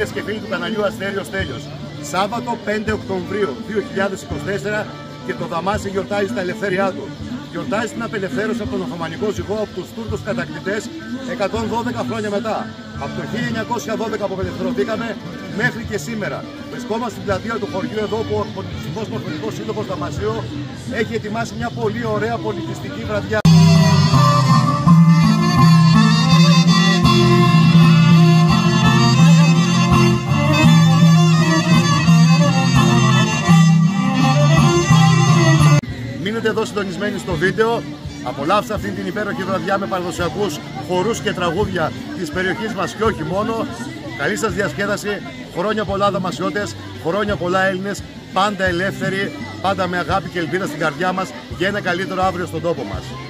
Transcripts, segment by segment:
σας φίλες και φίλοι του καναλιού Αστέριος Τέλειος. Σάββατο 5 Οκτωβρίου 2024 και το Δαμάσι γιορτάζει στα ελευθέριά του. Γιορτάζει την απελευθέρωση από τον Οθωμανικό ζυγό από τους Τούρκους κατακτητές 112 χρόνια μετά. Από το 1912 που απελευθερωθήκαμε μέχρι και σήμερα. Βρισκόμαστε στην πλατεία του χωριού εδώ που ο Πολιτιστικός Μορφωτικός Σύλλογος Δαμασίου έχει ετοιμάσει μια πολύ ωραία πολιτιστική βραδιά. Μείνετε εδώ συντονισμένοι στο βίντεο. Απολαύστε αυτή την υπέροχη βραδιά με παραδοσιακούς χορούς και τραγούδια της περιοχής μας και όχι μόνο. Καλή σας διασκέδαση, χρόνια πολλά δαμασιώτες, χρόνια πολλά Έλληνες, πάντα ελεύθεροι, πάντα με αγάπη και ελπίδα στην καρδιά μας για ένα καλύτερο αύριο στον τόπο μας.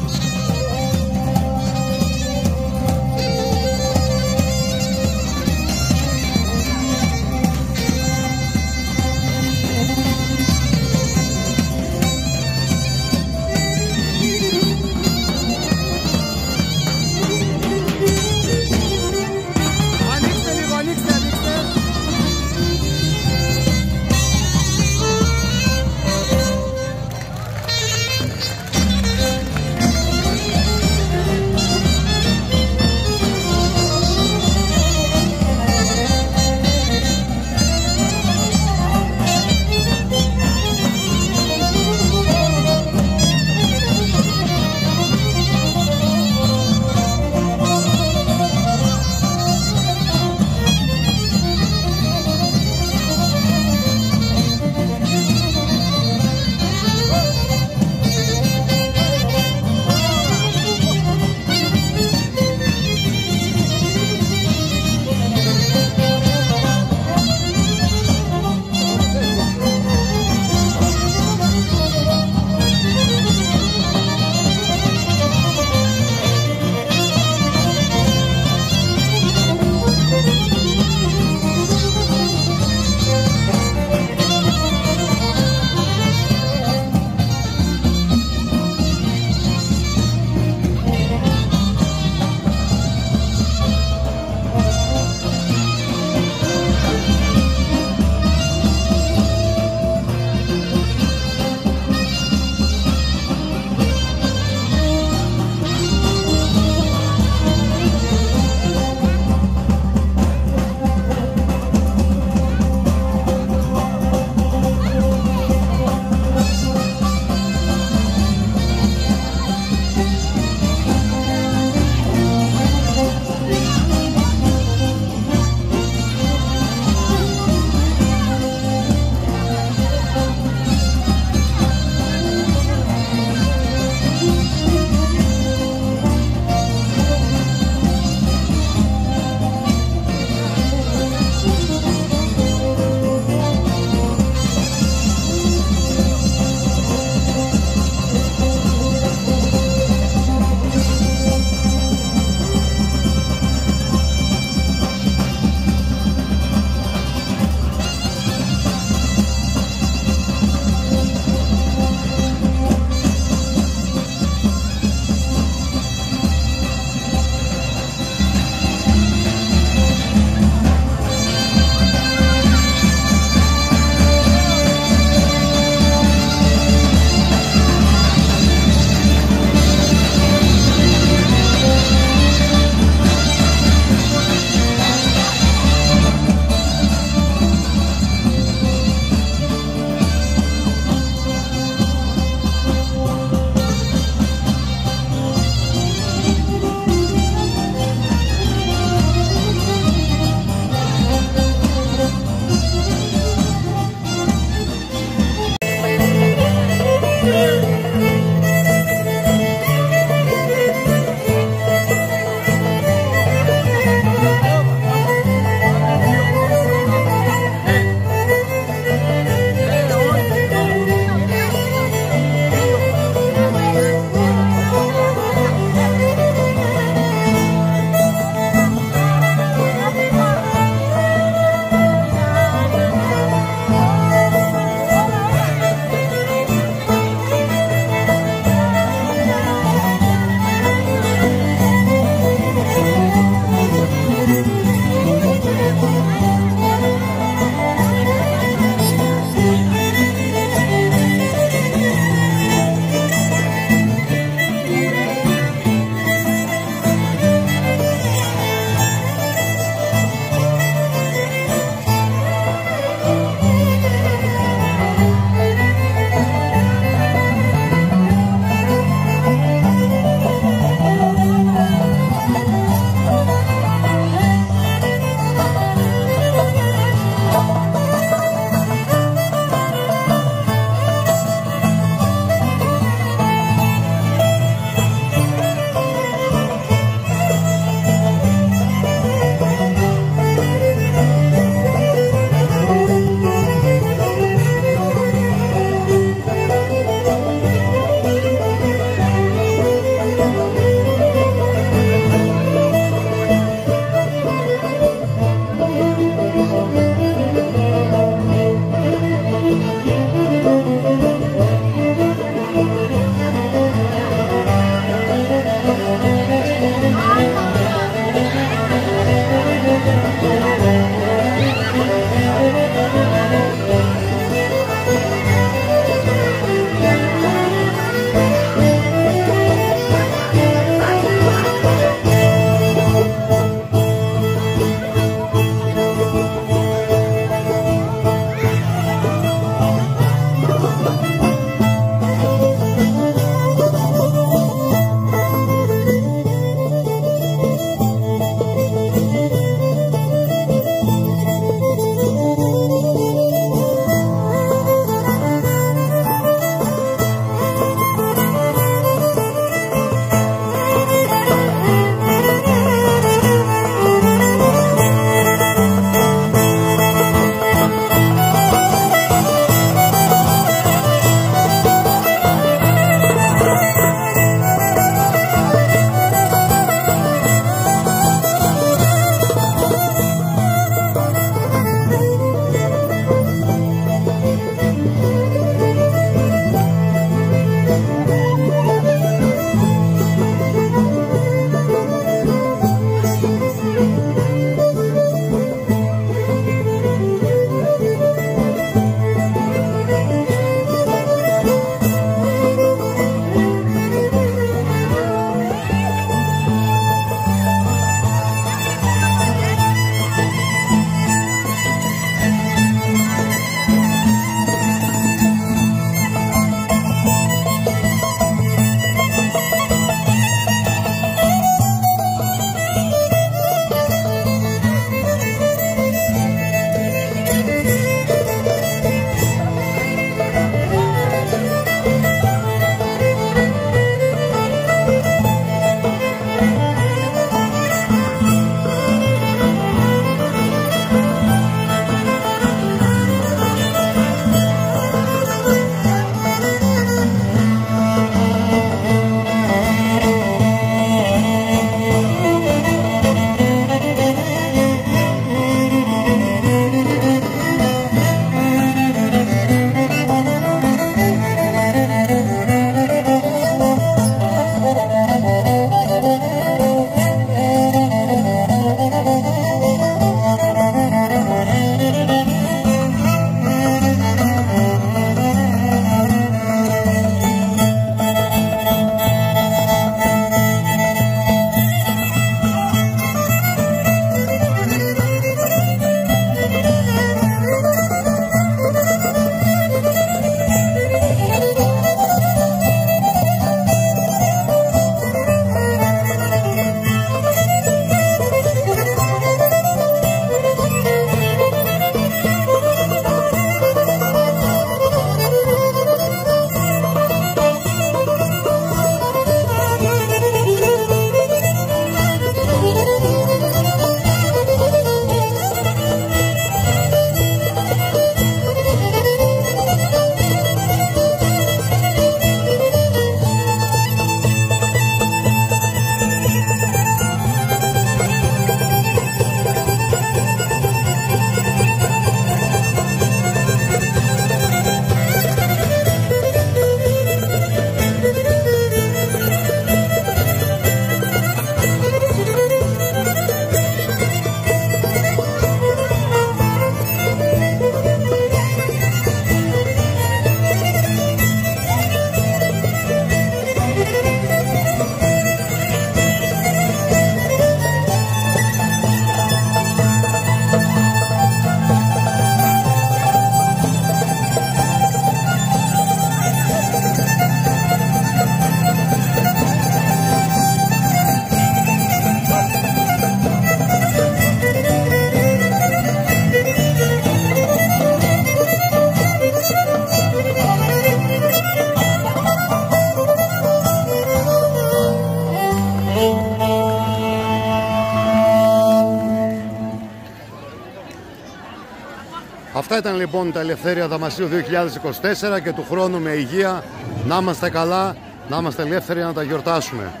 Αυτά ήταν λοιπόν τα Ελευθέρια Δαμασίου 2024 και του χρόνου με υγεία να είμαστε καλά, να είμαστε ελεύθεροι να τα γιορτάσουμε.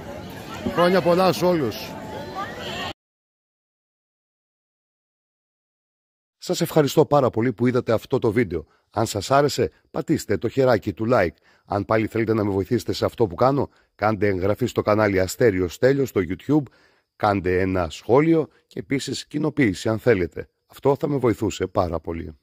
Χρόνια πολλά σε όλους. Σας ευχαριστώ πάρα πολύ που είδατε αυτό το βίντεο. Αν σας άρεσε, πατήστε το χεράκι του like. Αν πάλι θέλετε να με βοηθήσετε σε αυτό που κάνω, κάντε εγγραφή στο κανάλι Αστέριο Στέλιος στο YouTube, κάντε ένα σχόλιο και επίσης κοινοποίηση αν θέλετε. Αυτό θα με βοηθούσε πάρα πολύ.